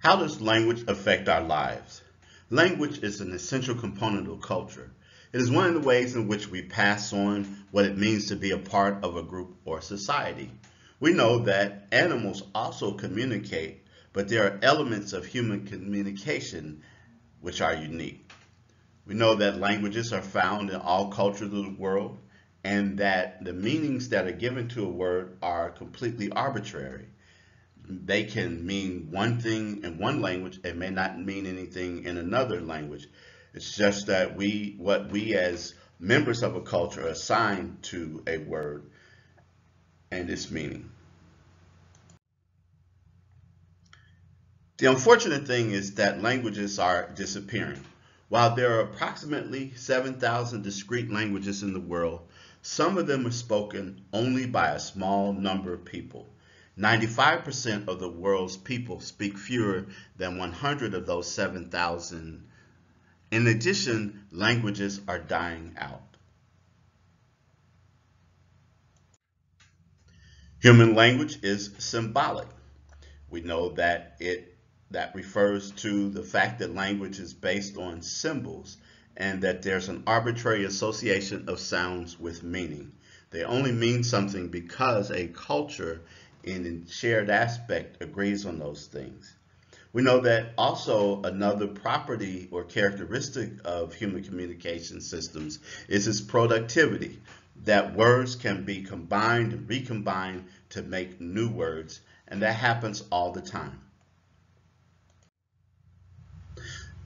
How does language affect our lives? Language is an essential component of culture. It is one of the ways in which we pass on what it means to be a part of a group or society. We know that animals also communicate, but there are elements of human communication which are unique. We know that languages are found in all cultures of the world and that the meanings that are given to a word are completely arbitrary. They can mean one thing in one language and may not mean anything in another language. It's just that we, what we as members of a culture assign to a word and its meaning. The unfortunate thing is that languages are disappearing. While there are approximately 7,000 discrete languages in the world, some of them are spoken only by a small number of people. 95% of the world's people speak fewer than 100 of those 7,000. In addition, languages are dying out. Human language is symbolic. We know that it that refers to the fact that language is based on symbols and that there's an arbitrary association of sounds with meaning. They only mean something because a culture in a shared aspect agrees on those things. We know that also another property or characteristic of human communication systems is its productivity, that words can be combined and recombined to make new words, and that happens all the time.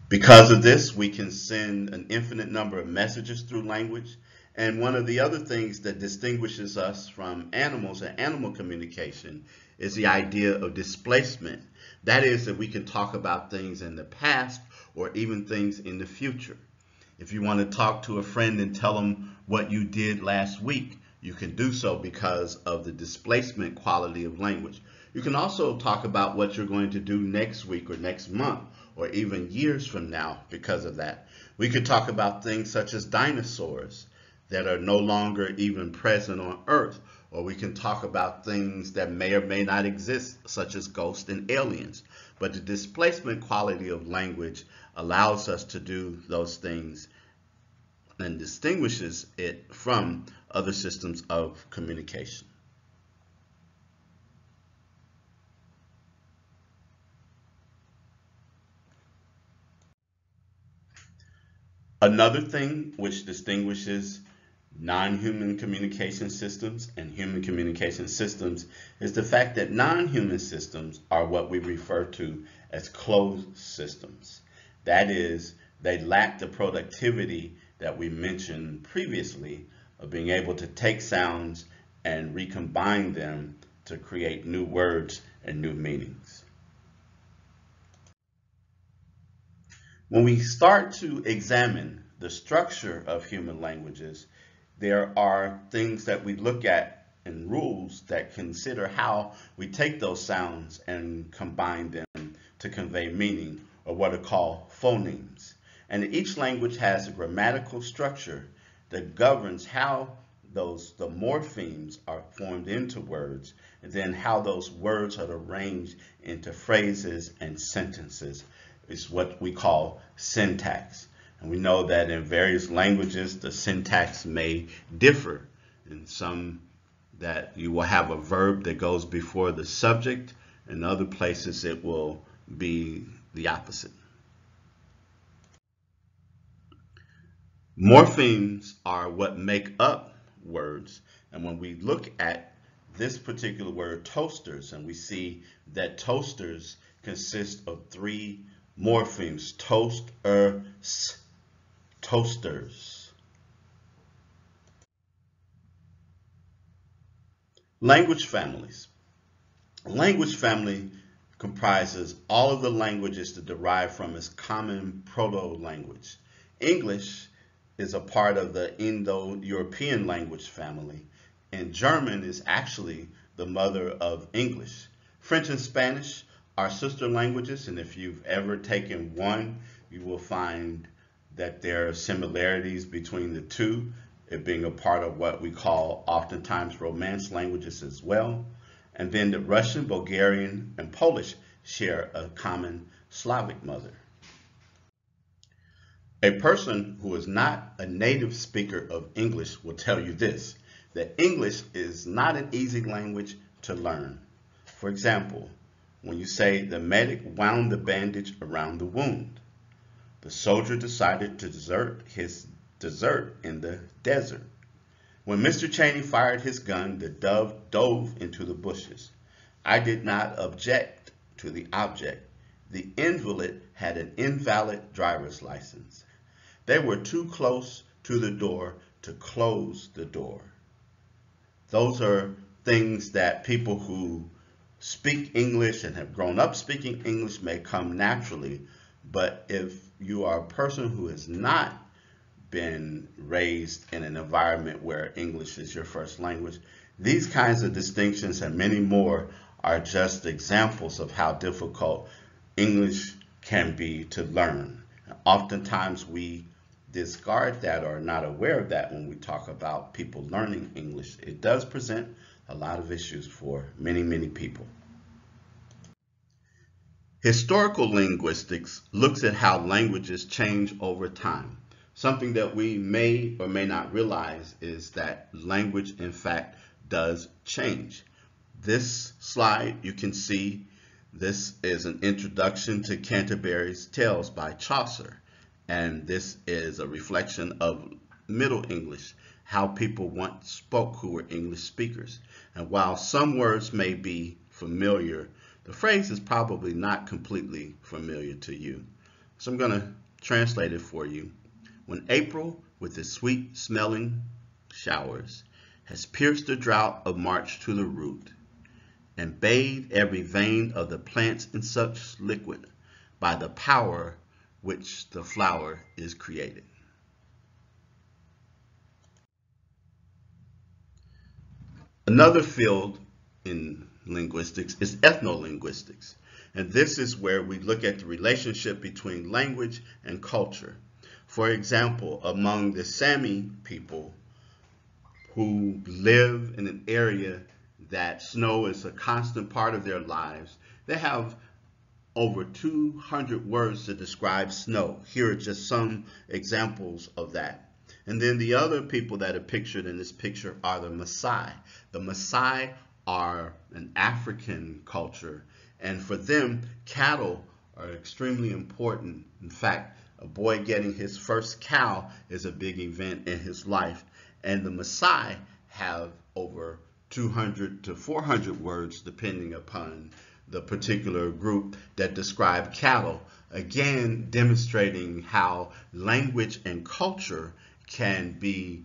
Because of this, we can send an infinite number of messages through language. And one of the other things that distinguishes us from animals and animal communication is the idea of displacement. That is that we can talk about things in the past or even things in the future. If you want to talk to a friend and tell them what you did last week, you can do so because of the displacement quality of language. You can also talk about what you're going to do next week or next month or even years from now because of that. We could talk about things such as dinosaurs that are no longer even present on Earth, or we can talk about things that may or may not exist, such as ghosts and aliens. But the displacement quality of language allows us to do those things and distinguishes it from other systems of communication. Another thing which distinguishes non-human communication systems and human communication systems is the fact that non-human systems are what we refer to as closed systems. That is, they lack the productivity that we mentioned previously of being able to take sounds and recombine them to create new words and new meanings. When we start to examine the structure of human languages, there are things that we look at and rules that consider how we take those sounds and combine them to convey meaning, or what are called phonemes. And each language has a grammatical structure that governs how those the morphemes are formed into words, and then how those words are arranged into phrases and sentences is what we call syntax. We know that in various languages, the syntax may differ. In some that you will have a verb that goes before the subject. In other places, it will be the opposite. Morphemes are what make up words. And when we look at this particular word, toasters, and we see that toasters consist of three morphemes, toast, er, s, toasters. Language families. Language family comprises all of the languages that derive from its common proto-language. English is a part of the Indo-European language family, and German is actually the mother of English. French and Spanish are sister languages, and if you've ever taken one, you will find that there are similarities between the two, it being a part of what we call oftentimes Romance languages as well. And then the Russian, Bulgarian, and Polish share a common Slavic mother. A person who is not a native speaker of English will tell you this, that English is not an easy language to learn. For example, when you say the medic wound the bandage around the wound, the soldier decided to desert his desert in the desert. When Mr. Cheney fired his gun, the dove dove into the bushes. I did not object to the object. The invalid had an invalid driver's license. They were too close to the door to close the door. Those are things that people who speak English and have grown up speaking English may come naturally. But if you are a person who has not been raised in an environment where English is your first language, these kinds of distinctions and many more are just examples of how difficult English can be to learn. Oftentimes we discard that or are not aware of that when we talk about people learning English. It does present a lot of issues for many, many people. Historical linguistics looks at how languages change over time. Something that we may or may not realize is that language, in fact, does change. This slide, you can see this is an introduction to Canterbury's Tales by Chaucer. And this is a reflection of Middle English, how people once spoke who were English speakers. And while some words may be familiar, the phrase is probably not completely familiar to you. So I'm going to translate it for you. When April, with its sweet smelling showers, has pierced the drought of March to the root, and bathed every vein of the plants in such liquid by the power which the flower is created. Another field in linguistics is ethnolinguistics. And this is where we look at the relationship between language and culture. For example, among the Sami people who live in an area that snow is a constant part of their lives, they have over 200 words to describe snow. Here are just some examples of that. And then the other people that are pictured in this picture are the Maasai. The Maasai are an African culture, and for them, cattle are extremely important. In fact, a boy getting his first cow is a big event in his life. And the Maasai have over 200 to 400 words, depending upon the particular group that describe cattle. Again, demonstrating how language and culture can be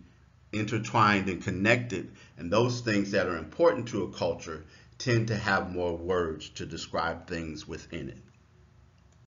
intertwined and connected. And those things that are important to a culture tend to have more words to describe things within it.